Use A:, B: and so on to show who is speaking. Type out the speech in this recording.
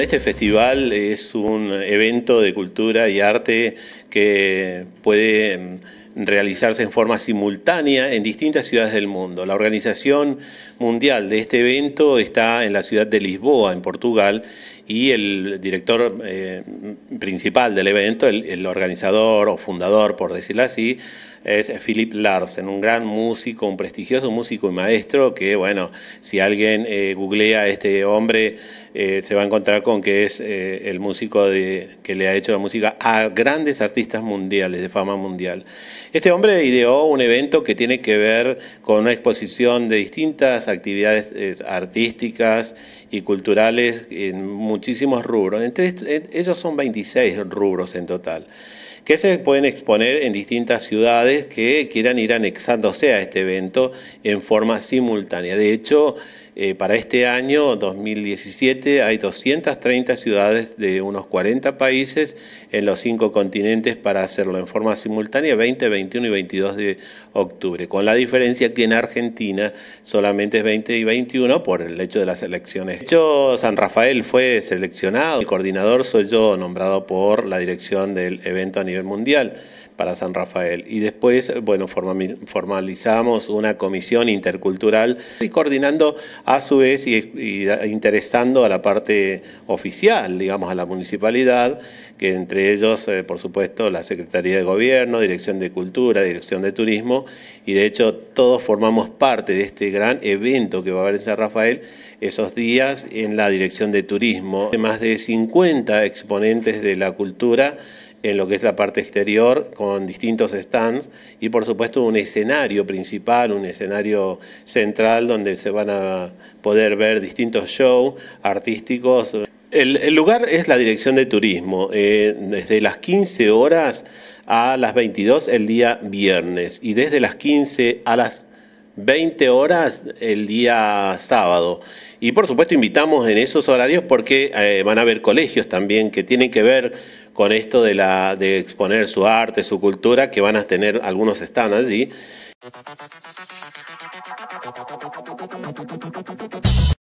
A: Este festival es un evento de cultura y arte que puede mm, realizarse en forma simultánea en distintas ciudades del mundo. La organización mundial de este evento está en la ciudad de Lisboa, en Portugal, y el director eh, principal del evento, el, organizador o fundador, por decirlo así, es Philip Larsen, un gran músico, un prestigioso músico y maestro que, bueno, si alguien eh, googlea a este hombre, eh, se va a encontrar con que es el músico de, que le ha hecho la música a grandes artistas mundiales, de fama mundial. Este hombre ideó un evento que tiene que ver con una exposición de distintas actividades artísticas y culturales en muchísimos rubros. Entre ellos son 26 rubros en total, que se pueden exponer en distintas ciudades que quieran ir anexándose a este evento en forma simultánea. De hecho, eh, para este año 2017 hay 230 ciudades de unos 40 países en los cinco continentes para hacerlo en forma simultánea 20, 21 y 22 de octubre, con la diferencia que en Argentina solamente es 20 y 21 por el hecho de las elecciones. De hecho, San Rafael fue seleccionado, el coordinador soy yo, nombrado por la dirección del evento a nivel mundial para San Rafael. Y después, bueno, formalizamos una comisión intercultural y coordinando a su vez y, interesando a la parte oficial, digamos, a la municipalidad, que entre ellos, eh, por supuesto, la Secretaría de Gobierno, Dirección de Cultura, Dirección de Turismo, y de hecho todos formamos parte de este gran evento que va a haber en San Rafael esos días en la Dirección de Turismo. Más de 50 exponentes de la cultura en lo que es la parte exterior con distintos stands y por supuesto un escenario principal, un escenario central donde se van a poder ver distintos shows artísticos. El, lugar es la dirección de turismo, eh, desde las 15 horas a las 22 el día viernes y desde las 15 a las 20 horas el día sábado. Y por supuesto invitamos en esos horarios porque eh, van a haber colegios también que tienen que ver con esto de, la, de exponer su arte, su cultura, que van a tener algunos stands allí.